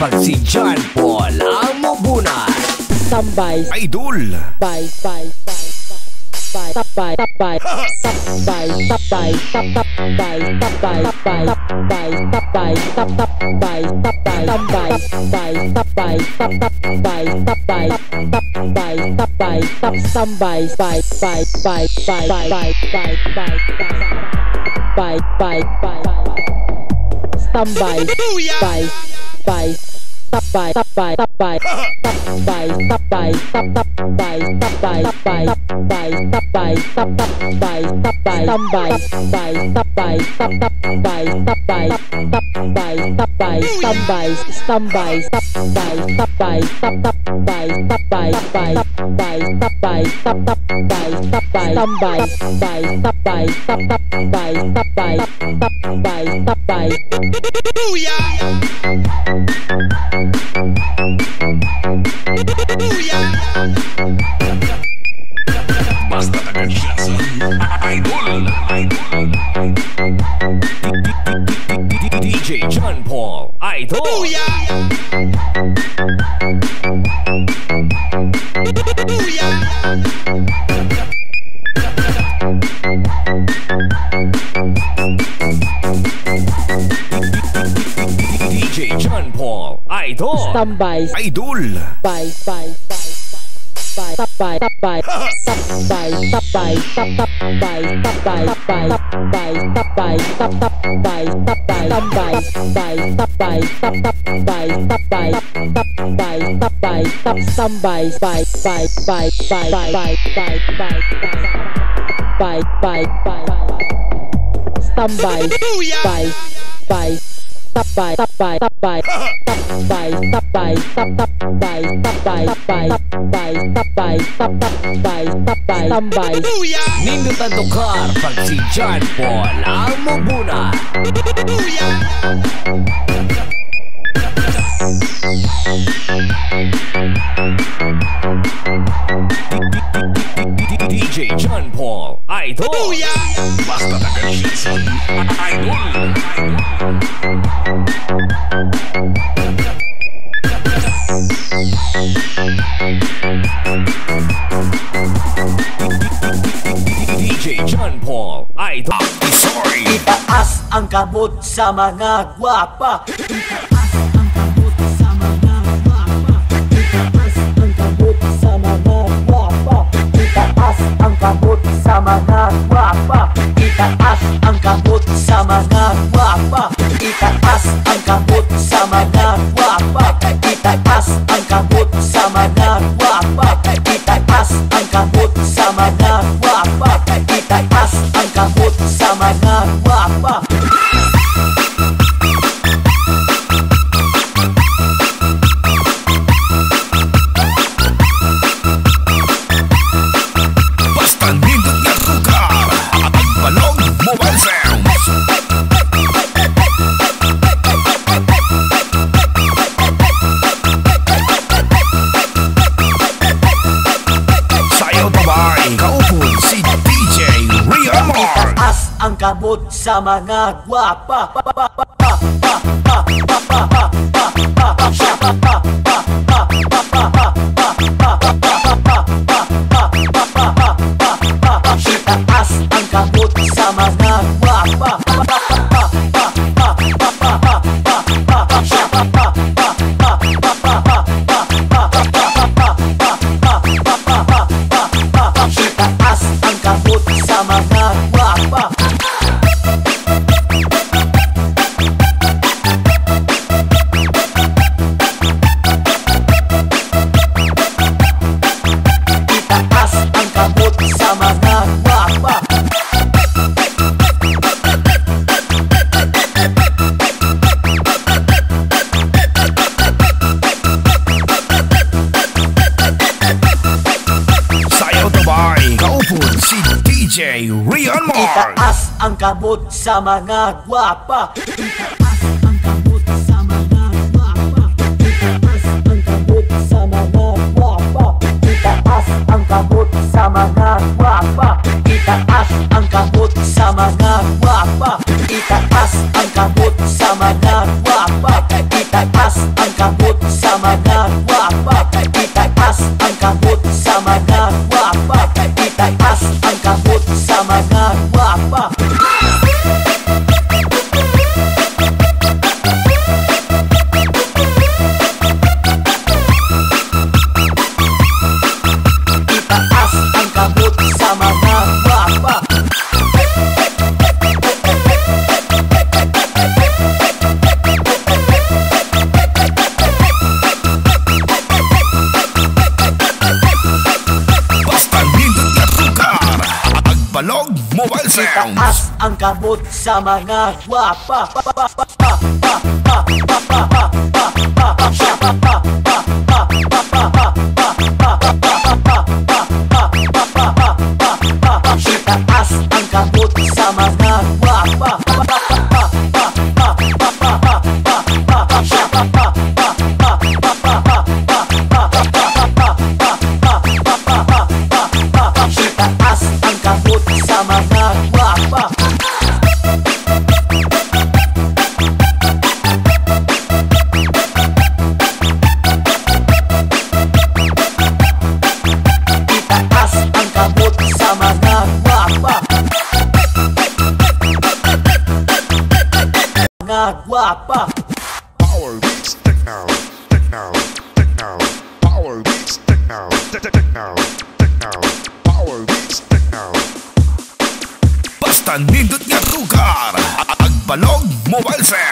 Pag si John Paul ang mabunat Tambay, Idol bay, bay, bay, bay, tapay, tapay, tapay, tapay, tap, tapay, tapay, tapay, tapay, tapay, tap, tapay, tapay, tambay, bay, tapay, tap, tapay, tapay, tapay, tapay, tap, tambay, bay, bay, bay, bay, bay, bay, bay, bay, bay, bay, bay, tambay, bay, bay, tapay, tapay, tapay, tapay, tapay, tap, tapay, tapay, tapay, tapay, tapay, tap, tapay, tapay, tambay, bay, tapay, tap, tapay, tapay, tapay, tapay, tambay, tambay, tapay, tapay, tap, tapay, tapay, tapay, tapay, tapay, tap, tapay, tapay, tambay, bay, tapay, tap, tapay, tapay, tapay, tapay, Basta DJ John Paul, I do. DJ John Paul, I do. Standby, I do. Bye, bye, bye. Bay, bay, bay, bay, tapay, tapay, tapay, tapay, tap, tapay, tapay, tapay, tapay, tapay, tap, tapay, tapay, tambay, bay, tapay, tap, tapay, tapay, tapay, tapay, tap, tambay, bay, bay, bay, bay, bay, bay, bay, bay, bay, bay, bay, tambay, bay, bay, tapay, tapay, tapay, tapay, tapay, tap, tapay, tapay, tapay, tapay, tapay, tap, tapay, tapay, tambay, Nindutan tukar pag si John Paul ang mabunat DJ John Paul Idol Basta tagasiyasan Idol DJ John Paul Idol Sorry. Itaas ang kamot sa mga gwapa sama ngapa bapa Ikan pas, angkabut sama nang Pakialamot sa mga guwapa sama na baba Sayo Dubai, kaupon si DJ Rian Mar Itaas ang kamot sa mga guwapa Itaas ang kamot sa mga gwapa Itaas ang kamot sa mga gwapa Itaas ang kamot sa mga Itaas ang kamot sa mga gwapa gwapa Power beats techno, techno, techno. Power beats techno, techno, techno. Power beats techno. Basta nindot nga lugar Agbalog Mobile Sounds